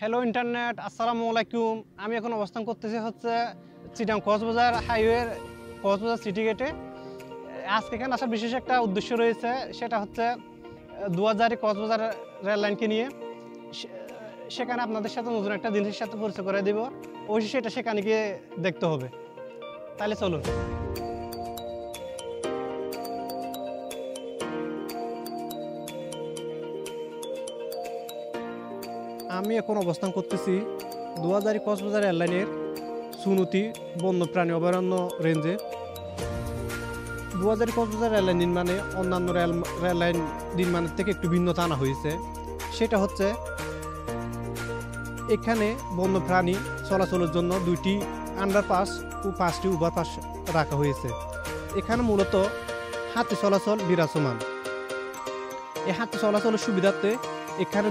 Hello internet আসসালামু আলাইকুম আমি এখন অবস্থান করতেছি হচ্ছে চিটাং কক্সবাজার হাইওয়ের কক্সবাজার সিটি গেটে আজকে এখানে আসার বিশেষ একটা উদ্দেশ্য রয়েছে, সেটা হচ্ছে দু হাজারই কক্সবাজার রেল লাইনকে নিয়ে। সেখানে আপনাদের সাথে নতুন একটা জিনিসের সাথে পরিচয় করে দেব। অবশ্যই সেটা সেখানে গিয়ে দেখতে হবে। তাহলে চলুন। আমি এখন অবস্থান করতেছি দু হাজার কক্সবাজার এয়ারলাইনের সুনতি বন্যপ্রাণী অভয়ারণ্য রেঞ্জে। দু হাজার কক্সবাজার এয়ারলাইন নির্মাণে অন্যান্য রেল রেললাইন নির্মাণের থেকে একটু ভিন্নতা আনা হয়েছে। সেটা হচ্ছে এখানে বন্যপ্রাণী চলাচলের জন্য দুইটি আন্ডারপাস ও পাঁচটি ওভারপাস রাখা হয়েছে। এখানে মূলত হাতি চলাচল বিরাজমান। এই হাতি চলাচলের সুবিধার্থে এখানে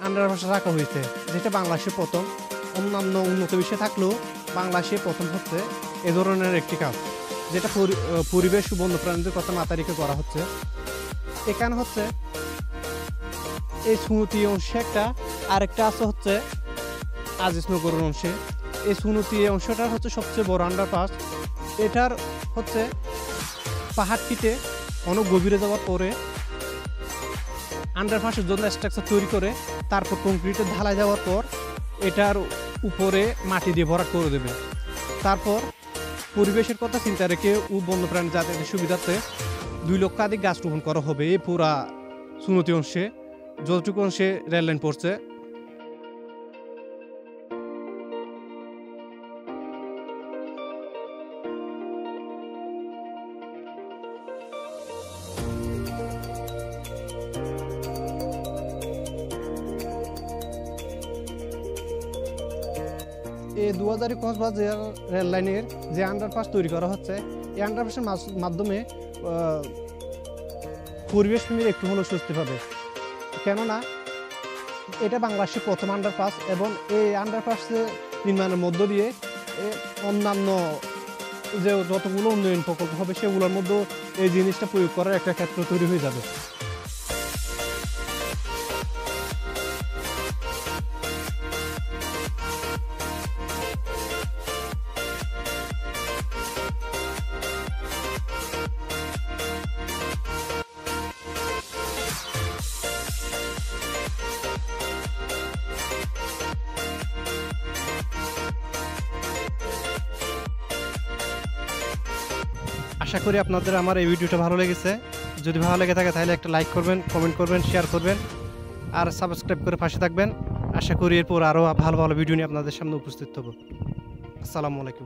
দুইটি আন্ডারপাস রাখা হয়েছে, যেটা বাংলাদেশে প্রথম, অন্যান্য উন্নত বিশ্বে থাকলেও বাংলাদেশে প্রথম হচ্ছে এ ধরনের একটি কাজ, যেটা পরি- পরিবেশ বন্যপ্রাণীদের কথা মাথা রেখে করা হচ্ছে। এখানে হচ্ছে এই সুনতি অংশে একটা, আরেকটা আছে হচ্ছে আজিজনগরের অংশে। এই সুনতি অংশটা হচ্ছে সবচেয়ে বড় আন্ডারপাস এটার হচ্ছে পাহাড় কেটে অনেক গভীরে যাওয়ার পরে আন্ডারপাসের জন্য স্ট্রাকচার তৈরি করে তারপর কংক্রিটের ঢালাই দেওয়ার পর এটার উপরে মাটি দিয়ে ভরাট করে দেবে। তারপর পরিবেশের কথা চিন্তা রেখে ও বন্যপ্রাণী যাতায়াতের সুবিধার্থে দুই লক্ষাধিক গাছ রোপণ করা হবে। এই পুরা চুনতি অংশে, যতটুকু অংশে রেললাইন পড়ছে এই দু হাজারই কক্সবাজার রেল লাইনের যে আন্ডারপাস তৈরি করা হচ্ছে, এই আন্ডারপাসের মাধ্যমে পরিবেশ প্রেমীর একটু হলেও স্বস্তি পাবে। কেননা, এটা বাংলাদেশের প্রথম আন্ডারপাস এবং এই আন্ডারপাস নির্মাণের মধ্য দিয়ে অন্যান্য যে যতগুলো উন্নয়ন প্রকল্প হবে, সেগুলোর মধ্যে এই জিনিসটা প্রয়োগ করার একটা ক্ষেত্র তৈরি হয়ে যাবে। আশা করি আপনাদের আমার এই ভিডিওটা ভালো লেগেছে। যদি ভালো লেগে থাকে তাহলে একটা লাইক করবেন কমেন্ট করবেন শেয়ার করবেন। আর সাবস্ক্রাইব করে পাশে থাকবেন। আশা করি এরপর আরও ভালো ভালো ভিডিও নিয়ে আপনাদের সামনে উপস্থিত হব। আসসালামু আলাইকুম।